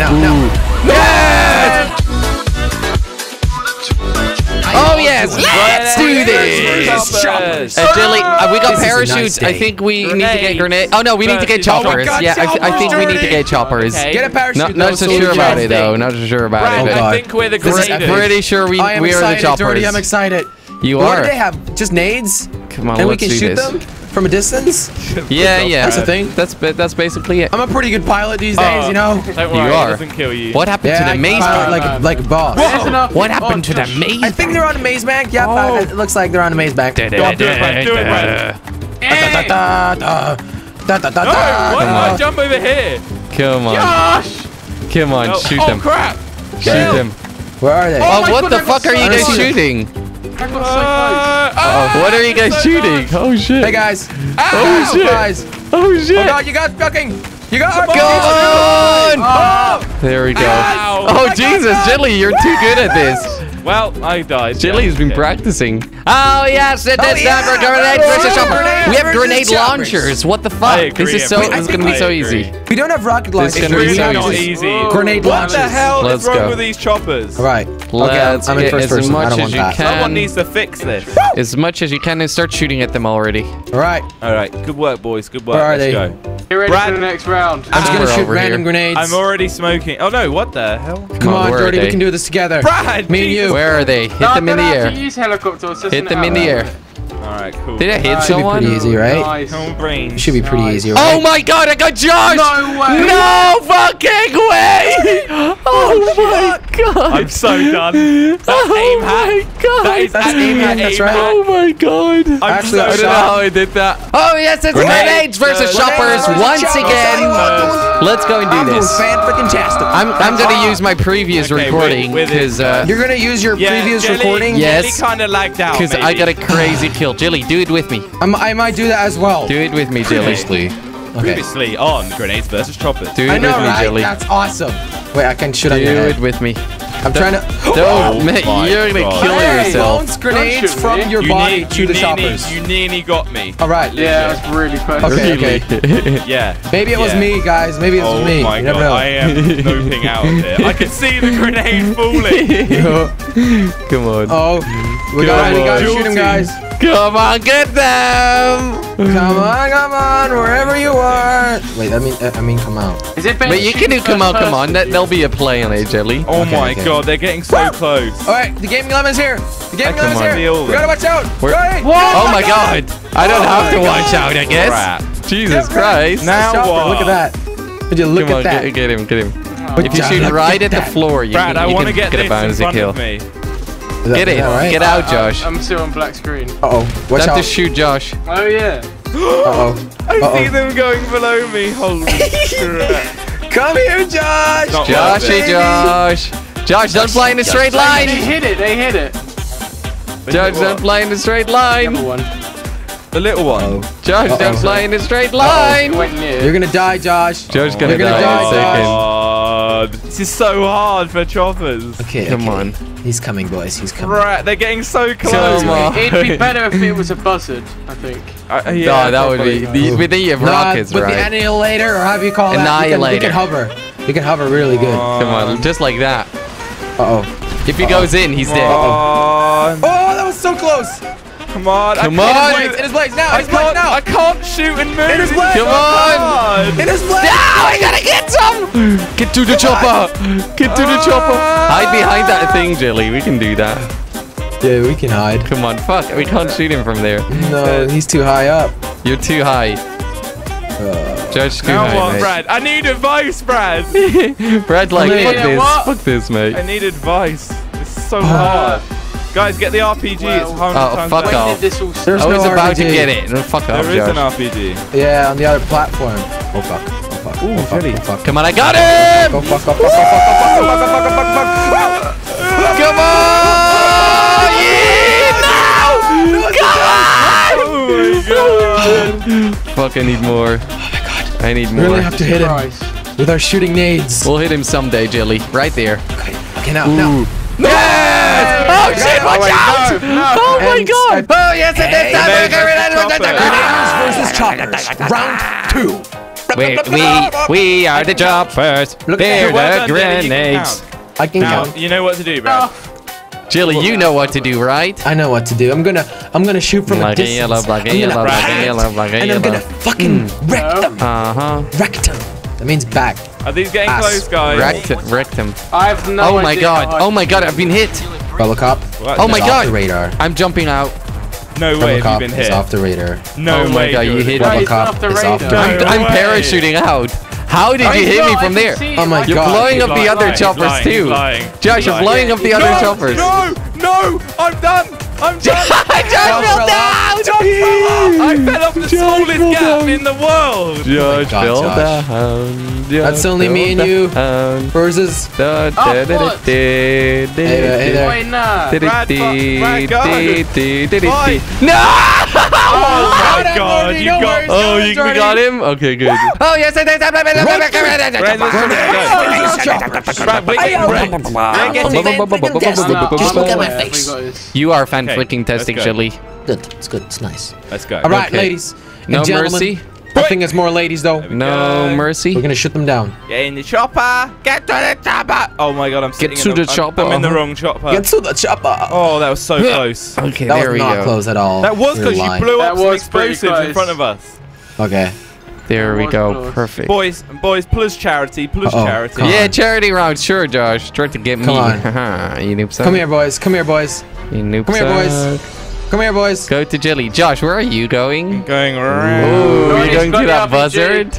now, now. Yes! Oh yes, let's do this. Choppers. Uh, Dilly, uh, we got This is a nice parachutes. I day. think we need to get Grenades. grenade. Oh no, we need to get Versus- Oh my choppers. God, yeah, I, th- I think we need to get choppers. Okay. Get a parachute. Not, not though, so we sure about it though. Not so sure about Brad, it. Oh, but God. I think we're the This is grenaders. pretty sure we I am we are the excited, Jordy. choppers. I'm excited. You What are. do they have? Just nades? Come on, and we let's can do shoot this. them from a distance? Yeah, yeah. That's the thing. That's that's basically it. I'm a pretty good pilot these oh. days, Oh, you know? Don't You are. it doesn't kill you. What happened Yeah, to the can maze? pilot bank? like, like boss. There's enough. What Oh, happened to the maze? I think they're on a maze bank. Yep, I- Oh. it looks like they're on a maze bank. bank? Go on, do it, Brad, do it, Brad. Da, da, da, da, da, da, No, da. why did I jump over here? Come on, Gosh! come on, No. shoot oh, them, crap! shoot them. Where are they? Oh, oh my what God, the I fuck are you guys shooting? Uh, oh, What are you guys shooting? Oh shit! Hey guys. Oh Oh, shit! guys. Oh shit! Oh god, you got fucking. You got Come on! Oh! There we go. Ow. Oh I Jesus. Jilly, you're too good at this. Well, I died. Jilly's been Okay. practicing. Oh yes, it Oh, is yeah. time for grenade Oh, versus chopper. We have grenade choppers. launchers. What the I fuck? agree, This is so. I This is gonna be so easy. We don't have rocket launchers. This is It's gonna be so not easy. easy. Grenade What launchers. the hell Let's is wrong go. with these choppers? All right. Okay, I'm, Let's I'm in get first as person. Much as you that. can. Someone needs to fix this. As much as you can and start shooting at them already. All right. All right, good work, boys. Good work. Where are Let's they? go. Get ready Brad. for the next round. I'm just gonna shoot random here. grenades. I'm already smoking. Oh no, what the hell? Come on, Jordy. We can do this together. Brad, Me and you. Where are they? Hit them in the don't have air. To use helicopters. just Hit them in the air. All right, cool. Did I hit Right. Should be pretty easy, right? Nice. No brains. Should be pretty Nice. easy, Oh my god, I got Josh! No way. No fucking way! Oh my god! I'm so done. That's oh aim my hack. god! That is That's actually aim hack, that's right. Oh my god! I'm Actually, so I I don't know how I did that. Oh yes, it's grenades versus Grenades choppers versus once again. I'm Let's go and I'm do this. fan freaking tastic. I'm I'm gonna use my previous Okay, recording with- with it, because uh, You're gonna use your Yeah, previous Jelly, recording? Yes. Jelly kind of lagged out. because I got a crazy kill. Jilly, do it with me. I'm, I might do that as well. Do it with me, Jilly. Okay. previously on grenades versus choppers. Do it I know, with me, right? Jilly. That's awesome. Wait, I can shoot Do on your it with me. I'm trying to. Don't, Oh man, oh you're gonna God. kill Hey, yourself. Bounce grenades from me. your You body to you the nearly- choppers. You nearly got me. All right. Yeah, that's really close. Okay, okay. Yeah. Maybe it was me, guys. Maybe it was Oh me. my you god, never know. I am noping out of here. I can see the grenade falling. Come on. oh, we Come gotta, we gotta on. shoot him, guys. Come on, get them! Come on, come on, wherever you are. Wait, I mean, uh, I mean, come on. Is it better But you can do come on, first come on. That, there'll be a play on it, Jelly. Oh Okay, my okay. god, they're getting so close. All right, the gaming eleven's here. The gaming come eleven's on, here. deal We gotta watch out. Where- Right. Oh my god! I don't Oh have to my watch out, I guess. Crap. Jesus Yeah, Christ. Now Chopper, what? Look at that. Would you look Come at on, that? get, get him, get him. Would If you shoot right at the floor, you Brad, can, I you want to can get get a this in bouncy front kill. Get is it. right? Get out, Josh. I'm still on black screen. Uh-oh. Watch Have out. to shoot Josh. Oh yeah. Uh-oh. I see Uh-oh. them going below me. Holy crap. Come here, Josh. Not worth Joshy. Josh. Josh, don't fly in a straight They line. hit it. They hit it. Josh, don't fly in a straight The line. other one. The little one. Josh, don't Uh-oh. fly in a straight line. went near. You're gonna die, Josh. Josh's gonna You're gonna die die, in a second. God. This is so hard for choppers. Okay, Come okay. on. He's coming, boys. He's coming. Right, they're getting so close. Come on. It'd be better if it was a buzzard. I think. Uh, yeah, no, that would be. probably. The, but then you have Nah, rockets, with right? the annihilator, or however you call that, you can, you can hover. You can hover really good. Come on, just like that. Uh-oh. If he goes in, he's Come dead. on. Oh, that was so close. Come on. I Come can't on. shoot- Blades, in his blades now. I His blades can't, now. I can't shoot and move. It is blades. Come so on. hard. In his blades. No, I gotta get some! Get to the chopper! Get to the chopper! Hide behind that thing, Jelly. We can do that. Yeah, we can hide. Come on, fuck. We can't shoot him from there. No, uh, he's too high up. You're too high. Uh, Judge too Now high, what, mate. Brad? I need advice, Brad. Brad, like, fuck this. what? Fuck this, mate. I need advice. It's so hard. Guys, get the RPG. Well, it's 100 oh, fuck off. There's I was no about RPG. to get it. Fuck there off, There is an RPG. Yeah, on the other platform. Oh, fuck. Oh, fuck. Ooh, oh, fuck. Oh, fuck. Come on, I got him! Oh fuck, Oh fuck, Oh fuck, Oh fuck, Oh fuck, Oh fuck, fuck, fuck. Come on! Yeah! No! Come on! Oh, my God. fuck, I need more. Oh, my God. I need more. Really have to hit him. With our shooting nades. We'll hit him someday, Jilly. Right there. Okay, okay now, Ooh. now. No! Yeah! Oh shit, watch out! Oh my And god! I- Oh yes, it is Grenades time for versus grenades versus choppers. Versus choppers. Round two. We, we, we are the choppers. Look They're the done, Dilly, you can grenades. I can Now, count. you know what to do, bro. Oh, Jilly, you know what to do, right? I know what to do. I'm gonna I'm gonna shoot from a distance. yellow, black I'm gonna yellow, black yellow, black and I'm gonna fucking wreck No. them. Uh huh. Wreck them. That means back. Are these getting Ass. close, guys? Wrecked, wrecked him. I have no Oh my idea god. how I- Oh my god, I've been hit. Robocop. What? Oh my is god. Off the radar. I'm jumping out. No way have Robocop you is off the radar. No Oh my way. God, you hit Wait, him. it's off the Robocop off the radar. radar. No I'm way. parachuting out. How did you hit me from there? Oh my You're God. blowing He's up the other choppers too. Josh, you're blowing up the other choppers. No, no, I'm done. I'm done. Josh fell down. I fell off the smallest fell gap down. in the world. Josh oh God, fell Josh. down. That's only me and you. Versus. Da, Oh, da, da, what? Hey hey there. Wait, nah. da, da, Brad, Brad, go. da. No! Oh my god, you got. worries. Oh, you we got him? Okay, good. Oh, yes. You are fan flicking testing, go. Jelly. Good. It's good. It's nice. Let's go. All right, ladies No mercy. I think it's more ladies though. No go. mercy. We're gonna shoot them down. Get in the chopper. Get to the chopper. Oh my god, I'm sitting to in the I'm- chopper. I'm in the wrong chopper. Get to the chopper. Oh, that was so close. Okay, that there was we not go. close at all. That was because you lying. blew That up some explosives in front of us. Okay. There we go. close. Perfect. Boys, boys, plus charity, plus Uh-oh, charity. Yeah, charity round. Sure, Josh. Try to get me. Come on. You noob Come here, boys. Come here, boys. You noob Come here, boys. Suck. Come here, boys. Go to Jelly. Josh, where are you going? Going Oh, around. you he's going to that RPG. buzzard?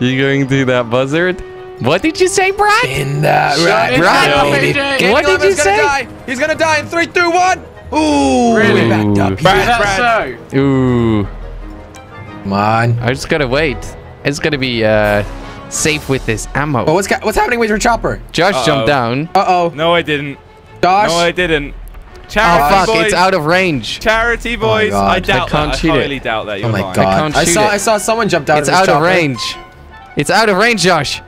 You going to that buzzard? What did you say, Brad? In that right, it Right, baby. What did you say? Die. He's gonna die in three, two, one. Ooh, Really? we backed up. Ooh. Is Brad, that Brad. so? Ooh. Come on. I just gotta wait. It's gotta be uh, safe with this ammo. Oh, what's what's happening with your chopper? Josh Uh-oh. jumped down. Uh oh, No, I didn't. Josh. No, I didn't. Oh, fuck. boys. It's out of range. Charity oh my boys. God. I I can't that. shoot I it. doubt that. Oh you're oh my lying. god! can't I saw it. I saw someone jump down. It's of his out of range. It's out of range, Josh.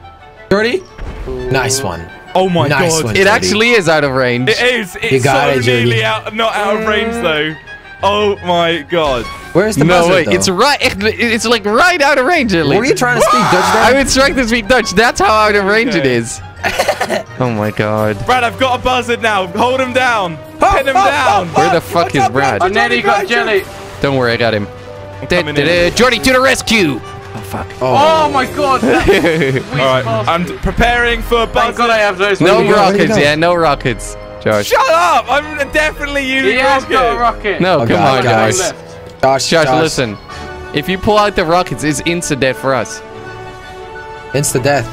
Jordy, nice one. Oh my Nice god. one. It Jordy. actually is out of range. It is. It's got so it, Jordy. nearly out, not out of range though. Oh my god. Where's the no, buzzard, wait. It's right. It's like right out of range, Jelly. Were you trying to speak Dutch I there? would strike to speak Dutch. That's how out of range it Okay. is. oh my god. Brad, I've got a buzzard now. Hold him down. Oh, Pin him oh, down. oh, Where the fuck What's is up, Brad? I nearly got jelly. Don't worry, I got him. coming in. Jordy to the rescue. Oh fuck. Oh, oh my god. All right. I'm preparing for a Thank God buzzard. I have those. no Where'd he go? Where'd he rockets. Yeah, no rockets. Josh. Shut up! I'm definitely He using has got a rocket. rocket. No, Oh, come God, on, guys. Josh. Josh, Josh, Josh, listen. If you pull out the rockets, it's instant death for us. Insta death.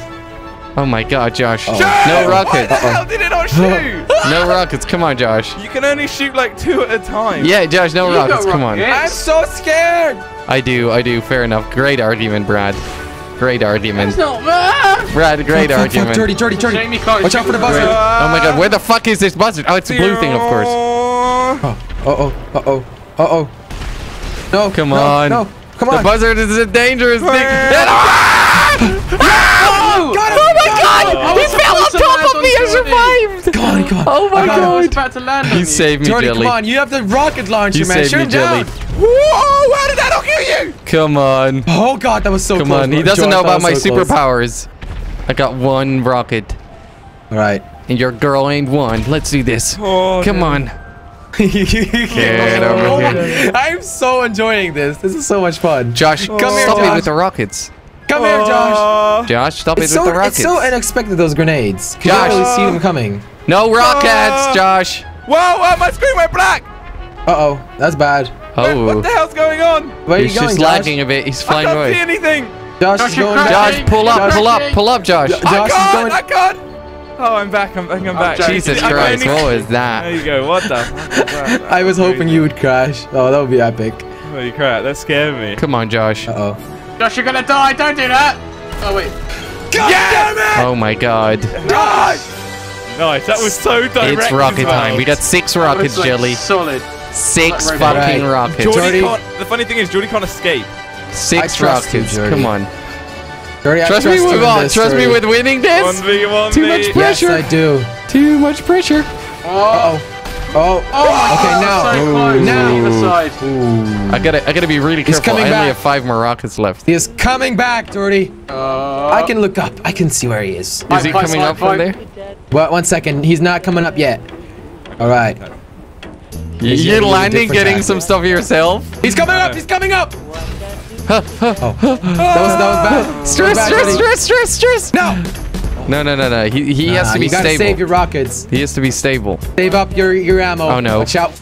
Oh my god, Josh. Oh. No Why rockets. the hell did it not shoot? No rockets. Come on, Josh. you can only shoot like two at a time. Yeah, Josh, no You rockets. Come on. I'm so scared. I do, I do. Fair enough. Great argument, Brad. Great argument. It's not. Brad, great Fuck, fuck, fuck, argument. Dirty, dirty, dirty. Jamie can't Watch out for the shoot buzzard. with Oh my god, where the fuck is this buzzard? Oh, it's a blue thing, of course. Uh oh, uh oh, uh oh. No, Come no, on. No, come on. The on. buzzard is a dangerous thing. god! him. He fell on top of me. I survived. Come on, come on. Oh my I got him. I was about to land on He you. saved me, Jordy, Jelly. come on. You have the rocket launcher, He man. saved Shoot me, him Jelly. down. Whoa! How did that not kill you? Come on. Oh god, that was so Come close. on. He doesn't Joe, know about my was so close. superpowers. I got one rocket. All right. And your girl ain't one. Let's do this. Oh, Come on. Get over oh here. I'm so enjoying this. This is so much fun. Josh, oh, Come here, stop it Josh. with the rockets. Come here, Josh. Oh. Josh, stop It's it so, with the rockets. it's so unexpected, those grenades. You Josh. don't really see them coming. no rockets, Oh. Josh. Whoa! Whoa! My screen went black. Uh-oh. That's bad. Oh. What the hell's going on? Where are He's you going, just Josh? lagging a bit. He's flying away. I flying can't see anything. Josh, Josh, is you're going Josh, pull up, Josh. pull up, pull up, Josh. Jo- I Josh is can't. going- I can't. Oh, I'm back. I'm, back. I'm back. joking. Jesus I Christ, what was that? There you go. What the? fuck was that? I was hoping you would crash. Oh, that would be epic. Holy crap! That scared me. Come on, Josh. Uh-oh. Josh, you're gonna die. Don't do that. Oh wait. God damn it! Oh my god. Nice. Nice. That was so direct. It's rocket well. time. We got six That rockets, was, like, Jelly. Solid. Six Right, fucking right. rockets. Jordy Jordy- can't. The funny thing is, Jordy can't escape. Six I you, rockets. Jordy. Come on. Jordy, I Trust me you with in what? this, Trust me with winning One this? v one Too v. much Yes, pressure. I do. Too much pressure. Oh. Uh-oh. Oh, Oh, okay, now. So close. Now. Either side. Ooh. I gotta, I gotta be really He's careful. I coming only back. have five more rockets left. He is coming back, Jordy. Uh, I can look up. I can see where he is. Is he Pipe, pipe, coming up from there? pipe. What? One second. He's not coming up yet. All right. He's You're landing, getting tactic. some stuff yourself. He's coming up. He's coming up. oh, that was that was bad. Stress, bad, stress, Jordy. stress, stress, stress. No. No, no, no, no. He, he has to be you gotta stable. save your rockets. He has to be stable. Save up your your ammo. Oh, no. Watch out.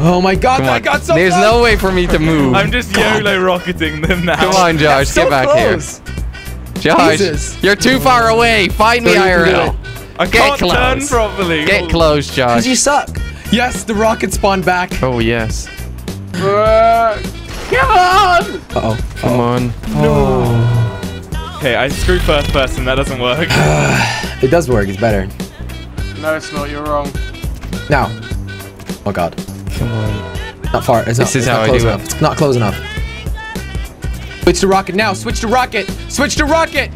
Oh my God! Come I on. got so There's close. no way for me to move. I'm just YOLO rocketing them now. Come on, Josh, so get back close. here. Josh, Jesus. you're too far away. Find me Don't even do IRL. I Get can't turn close. properly. Get Oh. close, Josh. Cause you suck. Yes, the rocket spawned back. Oh yes. Uh, come on! Uh oh. Come on. Okay, I screw first person. That doesn't work. It does work. It's better. No, it's not. You're wrong. Now. Oh God. Come on. Not far. It's not, This is it's not how I close do it. enough. It's not close enough. Switch to rocket now. Switch to rocket. Switch to rocket.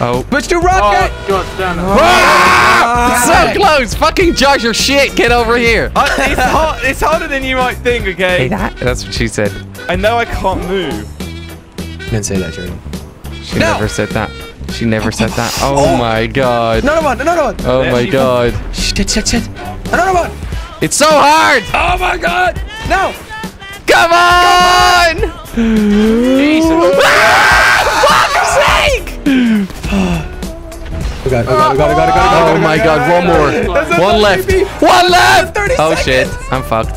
Oh. Switch to rocket. Oh, God damn it. Ah! So close. Fucking Josh, your shit. Get over here. I, it's, hard, it's harder than you might think, okay? that. That's what she said. I know I can't move. didn't say that, Jordan. She No. never said that. She never said that. Oh, Oh. my god. Another one. Another one. Oh There my you god. Shit, shit, shit. Another one. It's so hard. Oh my God. No. Come on. Jesus. Ah, we got. it, We got. it, We got. it, We got. it, We got. it, We oh got. Oh it, my god, one more. That's One the left. baby. One left. 30 Oh seconds. shit. I'm fucked.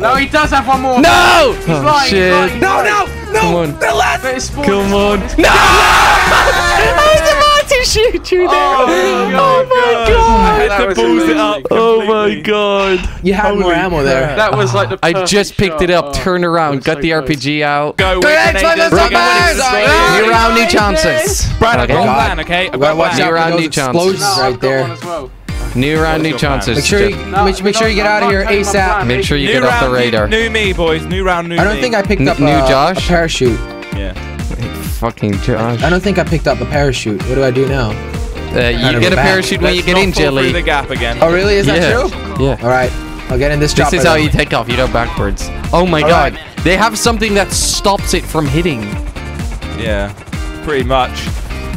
No, he does have one more. No! He's Oh lying. He's oh, shit. lying. No, no, no. Come on. The last. But it's spawned, Come on. No! I was about to shoot you there. Oh, my oh I god. had to was balls it up. amazing. Oh my god. You had more Holy ammo there. That was like the I just picked it up, Oh, turned around, got so the close. RPG out. Go, Correct, wait, Simon grenade, Summers! New round, new chances. Brad, I've got Okay. a plan, okay? I've got a watch plan. out New for round, those new explosions chances. No, right there. One as well. New round, new What's your chances. Make sure you No, make, make sure you get no, out of here not telling my ASAP. Make sure you New get off the round, new- radar. New me, boys. New round, new I don't me. think I picked N- up new uh, Josh? a parachute. Yeah. Fucking Josh. I don't think I picked up a parachute. What do I do now? Uh, you get a a bad- parachute when you Let's get not in, fall through the gap again. Oh, really? Is that Yeah. true? Yeah. All right. I'll get in this This is how you take off. You go backwards. Oh my god. They have something that stops it from hitting. Yeah. Pretty much.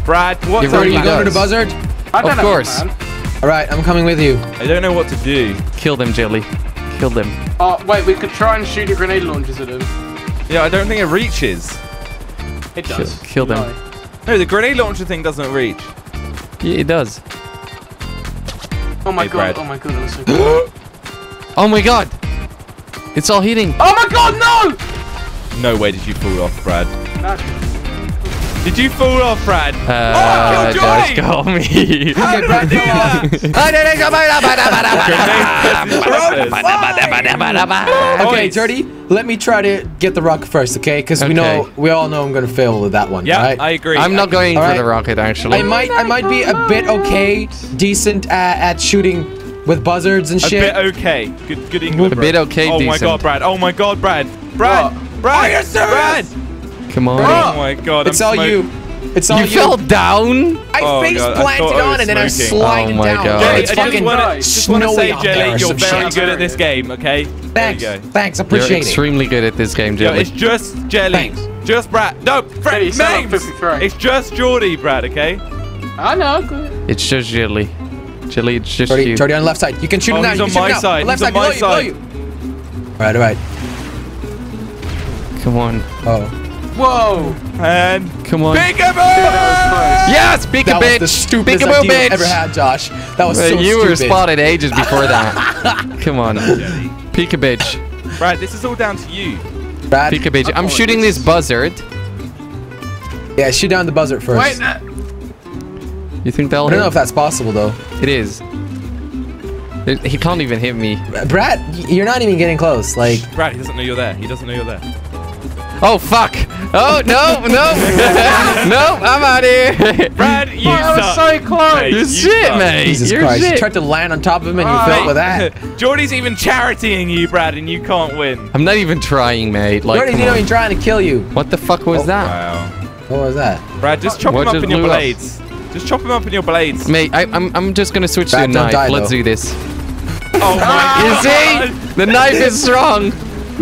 Brad, what's You're really you plan? going to the buzzard? I don't Of course. plan. All right. I'm coming with you. I don't know what to do. Kill them, Jelly. Kill them. Oh, wait, we could try and shoot a grenade launchers at them. Yeah, I don't think it reaches. It does. kill them. No. No, the grenade launcher thing doesn't reach. Yeah, it does. Oh my Hey, god, Brad. oh my god, that was so cool. Oh my god. It's all hitting. Oh my god, no! No way did you fall off, Brad. No. Did you fall off, Brad? Uh, killed Josh, Johnny! call me. Okay, Brad, come on. Okay, Boys. Dirty. Let me try to get the rocket first, okay? Because we know we all know I'm gonna fail with that one. Yeah, all right? I agree. I'm not going All for right. the rocket, actually. I might I might be a bit okay, decent at, at shooting with buzzards and shit. A bit okay. Good, good English. A bit okay, Oh my god, Brad. Oh my god, Brad. Brad. Brad. Are you serious? Brad. Come on. Oh my god. it's I'm all smoke- you. It's all You you. fell down? I Oh, face God, planted thought I on was and then I smoking. slided Oh my down. God. Jay, It's I just fucking wanna, just wanna snowy say, Jelly, you're very shit. good at this game, okay? Thanks. There you go. Thanks. You're Appreciate it. extremely good at this game, No, Jelly. it's just Jelly. Thanks. Just Brad. No, Jelly, Fred, you names. It's just Jordy, Brad, okay? I know, good. It's just Jelly. Jelly, it's just Jordy, you. Jordy on the left side. You can shoot Oh, him now. he's you on can shoot my now. side. Left He's side, on below my you, below side. you. All right, all right. Come on. Oh, Whoa! And Come on. Peekaboo! Yes, peek a that was the stupidest Peekaboo, idea bitch. I've ever had, Josh. That was so you were spotted ages before that. Come on. Peek a bitch. Brad, this is all down to you. Brad, Peek a bitch. I'm Oh, shooting this- this buzzard. yeah, shoot down the buzzard first. Wait, You think that'll I don't know if that's possible though. It is. He can't even hit me. Brad, you're not even getting close. Like, Brad, he doesn't know you're there. He doesn't know you're there. Oh, fuck. Oh, no, no. no, I'm out here. Brad, you oh, was suck. so close! Hey, You're shit, suck. mate. Jesus You're Christ, you tried to land on top of him and you Oh, failed mate. with that. Jordy's even charitying you, Brad, and you can't win. I'm not even trying, mate. Like, Jordy, come you know on. he's trying to kill you. What the fuck was Oh, that? Wow. What was that? Brad, just chop What him up in your blew up? blades. Just chop him up in your blades. Mate, I, I'm, I'm just gonna switch to a knife. die, Let's though. do this. Oh my You god. see? The knife is strong.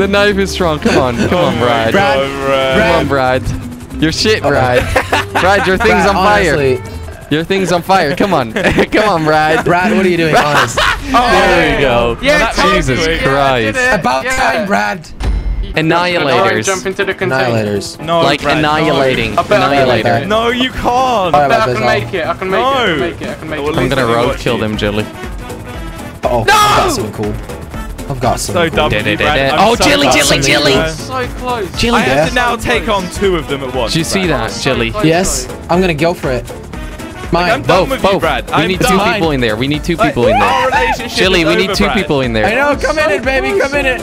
The knife is strong. Come on, come on, oh Brad. Brad, Come on, Brad. Your shit, oh. Brad. Brad, your thing's Brad, on fire. honestly, Your thing's on fire. Come on. Come on, Brad. Brad, what are you doing? Honest. There you go. Yeah, Well, that Tom, was Jesus quick. Christ. Yeah, I did it. About Yeah. time, Brad. Annihilators. Jump into the container. Annihilators. No, Like Brad, annihilating. I bet I can make Annihilator. it. No, you can't. Alright, I about can make it. I can make it. I can make it. I can make it. I'm gonna I road watch kill you. them, Jilly. Oh, I've got something cool. I've got So something dumb. cool. of you, Da-da-da-da. Oh, so Jilly, dumb. Jilly, Jilly. So close. Jilly, I have Yeah. to now take on two of them at once. Did you see Brad. that, Jilly? Yes, I'm gonna go for it. Mine. I'm done Both, you. Brad. We I'm need done. two people in there. We need two Like, people in there. relationship Jilly, is we need over, two Brad. people in there. I know. Come in it, baby. Come in it.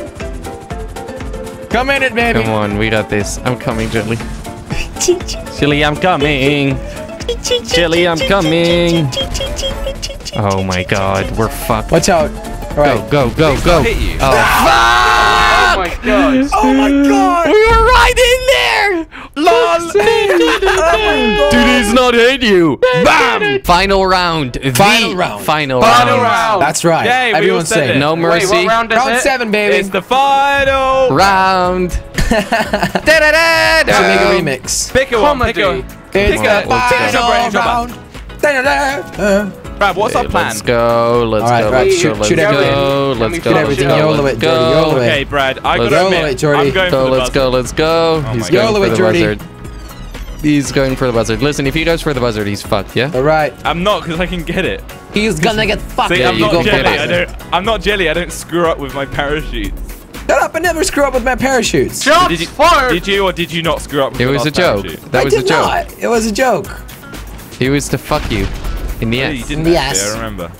Come in it, baby. Come on, we got this. I'm coming, Jilly. Jilly, I'm coming. Jilly, I'm coming. Oh my god, we're fucked. Watch out. All Go, go, go, go. hit you. Oh, Oh fuck! my god. Oh my god. We were right in there! LOL! Oh Dude, he's not hit you! BAM! Final round. The Final round. Final, Final round. round. That's right. Yay, Everyone said say it. No Wait, mercy. what round Round seven, baby. It's the final Round. Da-da-da-da. Should make a uh, remix. Pick a one. Pick a Comedy. one. It's Pick the a- take a final brain, drop round. Brad, what's our plan? Let's go. Let's All right, go. right, Let's shoot- go. Let's shoot everything. go. Let me Let's shoot go. Let's everything. go. YOLO it, Jordy, YOLO it. Okay, Brad, I Let's gotta admit, it, Jordy. I'm going Go, for the let's buzzard. go, let's go. Oh he's my going God. for the YOLO it, Jordy. buzzard. He's going for the buzzard. Listen, if he goes for the buzzard, he's fucked, yeah? All right. I'm not because I can get it. He's gonna get fucked. See, Yeah, I'm you not jelly. I don't. I'm not jelly. I don't screw up with my parachutes. Shut up! I never screw up with my parachutes. Shots Did you, fired. did you or did you not screw up? With It the was a joke. parachute? That I was a joke. not. It was a joke. He was to fuck you. In the Yeah, you end. didn't Yes. actually, I remember.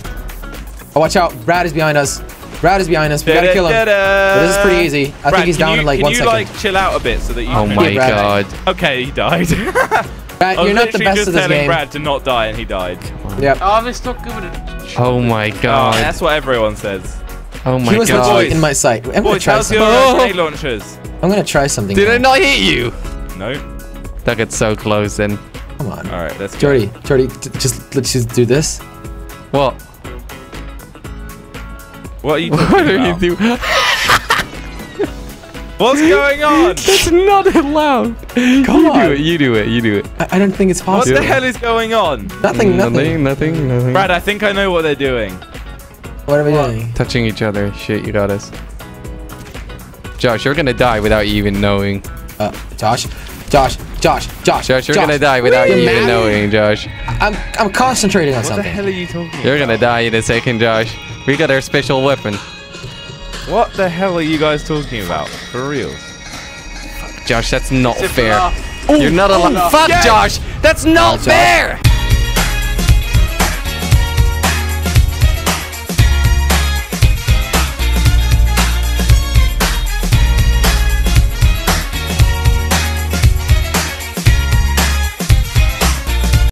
Oh, watch out! Brad is behind us. Brad is behind us. We gotta kill him. But this is pretty easy. I Brad, think he's down you, in like can one you like chill out a bit so that you Oh can my Brad. Oh my god. Okay, he died. Brad, I was you're not the literally best just at this telling game. Brad to not die and he died. Yep. Oh, this not good with. Oh my Oh, god. that's what everyone says. Oh my he was god. literally in my sight. I'm gonna Boys, try how's your something. uh, launchers? I'm gonna try something. Did now. I not hit you? No. That gets so close then. Come on. All right, let's go. Jordy, Jordy, just let's just do this. Well, What are you talking What are you doing? What's going on? That's not allowed. Come you on. do it. You do it. You do it. I, I don't think it's possible. What the hell is going on? Nothing, nothing. Nothing. Nothing. Nothing. Brad, I think I know what they're doing. What are we doing? Touching each other. Shit, you got us. Josh, you're gonna die without you even knowing. Uh, Josh, Josh, Josh, Josh. Josh, you're gonna die without you You're even knowing, Josh. I'm I'm concentrating on something. What the hell are you talking You're about? gonna die in a second, Josh. We got our special weapon. What the hell are you guys talking about? For real? Josh, that's not fair. off. You're not allowed. Fuck, Yes! Josh. That's not Josh. fair.